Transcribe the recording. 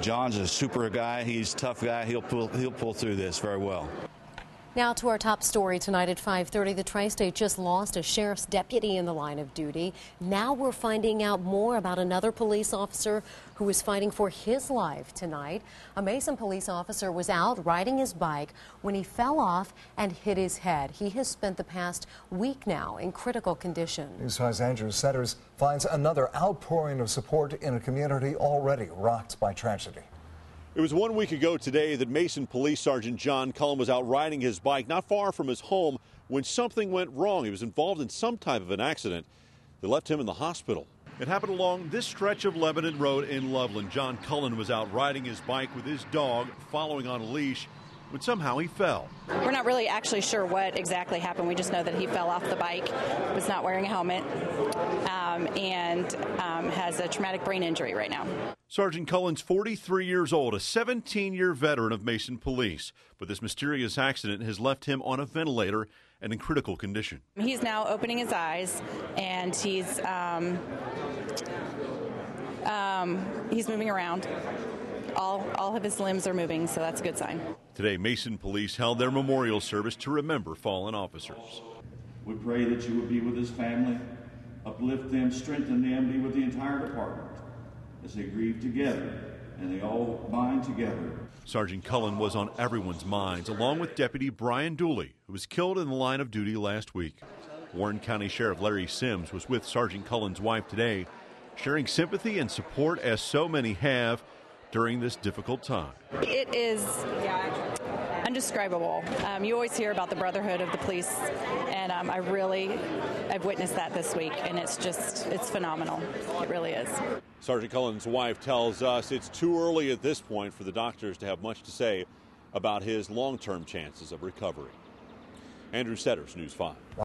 John's a super guy. He's a tough guy. He'll pull, he'll pull through this very well. Now to our top story tonight at 5:30. The Tri-State just lost a sheriff's deputy in the line of duty. Now we're finding out more about another police officer who is fighting for his life tonight. A Mason police officer was out riding his bike when he fell off and hit his head. He has spent the past week now in critical condition. News 5's Andrew Setters finds another outpouring of support in a community already rocked by tragedy. It was one week ago today that Mason Police Sergeant John Cullen was out riding his bike not far from his home when something went wrong. He was involved in some type of an accident that left him in the hospital. It happened along this stretch of Lebanon Road in Loveland. John Cullen was out riding his bike with his dog, following on a leash when somehow he fell. We're not really actually sure what exactly happened. We just know that he fell off the bike, was not wearing a helmet, um, and um, has a traumatic brain injury right now. Sergeant Cullen's 43 years old, a 17 year veteran of Mason Police. But this mysterious accident has left him on a ventilator and in critical condition. He's now opening his eyes and he's um, um, he's moving around. All, all of his limbs are moving, so that's a good sign. Today, Mason Police held their memorial service to remember fallen officers. We pray that you would be with his family, uplift them, strengthen them, be with the entire department as they grieve together and they all bind together. Sergeant Cullen was on everyone's minds, along with Deputy Brian Dooley, who was killed in the line of duty last week. Warren County Sheriff Larry Sims was with Sergeant Cullen's wife today, sharing sympathy and support as so many have during this difficult time. It is undescribable. Um, you always hear about the brotherhood of the police, and um, I really, I've witnessed that this week, and it's just, it's phenomenal. It really is. Sergeant Cullen's wife tells us it's too early at this point for the doctors to have much to say about his long-term chances of recovery. Andrew Setters, News 5.